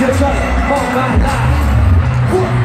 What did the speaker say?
You're trying all my life.